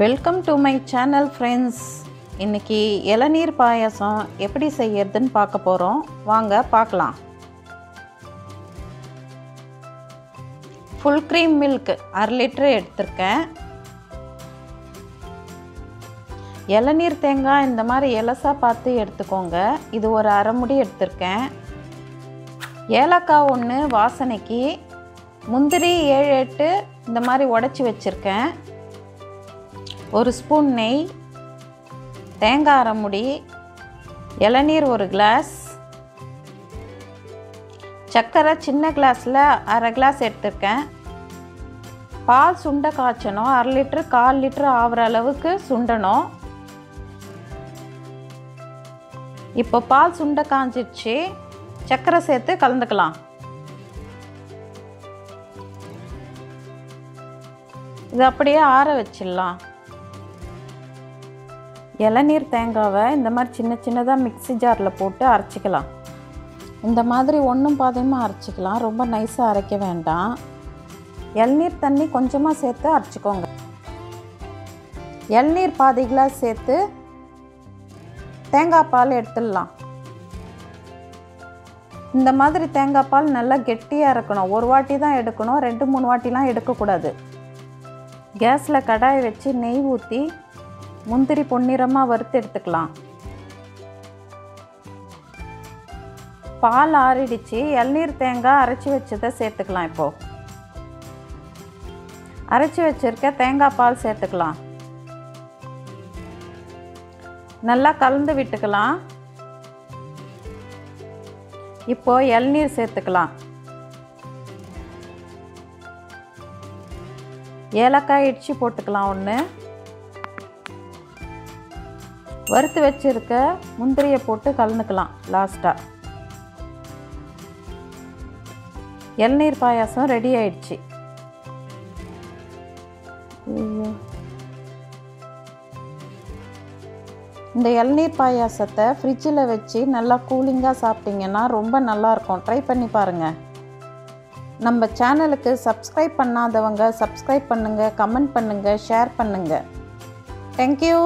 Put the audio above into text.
Welcome to my channel friends இன்றைக்கி இளநீர் பாயாசம் எப்படி செய்யறதுன்னு பார்க்க போகிறோம் வாங்க பார்க்கலாம். ஃபுல் க்ரீம் மில்க் அரை லிட்டரு எடுத்திருக்கேன். இளநீர் தேங்காய் இந்த மாதிரி எலசாக பார்த்து எடுத்துக்கோங்க. இது ஒரு அரை முடி எடுத்திருக்கேன். ஏலக்காய் ஒன்று வாசனைக்கு முந்திரி ஏழு எட்டு இந்த மாதிரி உடச்சி வச்சுருக்கேன். ஒரு ஸ்பூன் நெய் தேங்காய் அரை முடி இளநீர் ஒரு கிளாஸ் சர்க்கரை சின்ன கிளாஸில் அரை கிளாஸ் எடுத்திருக்கேன். பால் சுண்டை காய்ச்சணும். அரை லிட்ரு கால் லிட்ரு ஆகிற அளவுக்கு சுண்டணும். இப்போ பால் சுண்டை காஞ்சிடுச்சு சர்க்கரை சேர்த்து கலந்துக்கலாம். இது அப்படியே ஆற வச்சிடலாம். இளநீர் தேங்காவை இந்த மாதிரி சின்ன சின்னதாக மிக்ஸி ஜாரில் போட்டு அரைச்சிக்கலாம். இந்த மாதிரி ஒன்றும் பாதையுமா அரைச்சிக்கலாம். ரொம்ப நைஸாக அரைக்க வேண்டாம். இளநீர் தண்ணி கொஞ்சமாக சேர்த்து அரைச்சிக்கோங்க. இளநீர் பாதி கிளாஸ் சேர்த்து தேங்காய் பால் எடுத்துடலாம். இந்த மாதிரி தேங்காய் பால் நல்லா கெட்டியாக இருக்கணும். ஒரு வாட்டி தான் எடுக்கணும். ரெண்டு மூணு வாட்டிலாம் எடுக்கக்கூடாது. கேஸில் கடாய் வச்சு நெய் ஊற்றி முந்திரி பொன்னிறமாக வறுத்து எடுத்துக்கலாம். பால் ஆறிடுச்சு. இளநீர் தேங்காய் அரைச்சி வச்சதை சேர்த்துக்கலாம் இப்போது அரைச்சி வச்சிருக்க தேங்காய் பால் சேர்த்துக்கலாம். நல்லா கலந்து விட்டுக்கலாம். இப்போ இளநீர் சேர்த்துக்கலாம். ஏலக்காய் இடித்து போட்டுக்கலாம் ஒன்று வறுத்து வச்சுருக்க முந்திரியை போட்டு கலந்துக்கலாம் லாஸ்ட்டாக இளநீர் பாயாசம் ரெடி ஆயிடுச்சு. இந்த இளநீர் பாயாசத்தை ஃப்ரிட்ஜில் வச்சு நல்லா கூலிங்காக சாப்பிட்டிங்கன்னா ரொம்ப நல்லாயிருக்கும் ட்ரை பண்ணி பாருங்கள் நம்ம சேனலுக்கு சப்ஸ்கிரைப் பண்ணாதவங்க சப்ஸ்கிரைப் பண்ணுங்கள் கமெண்ட் பண்ணுங்கள் ஷேர் பண்ணுங்கள் தேங்க்யூ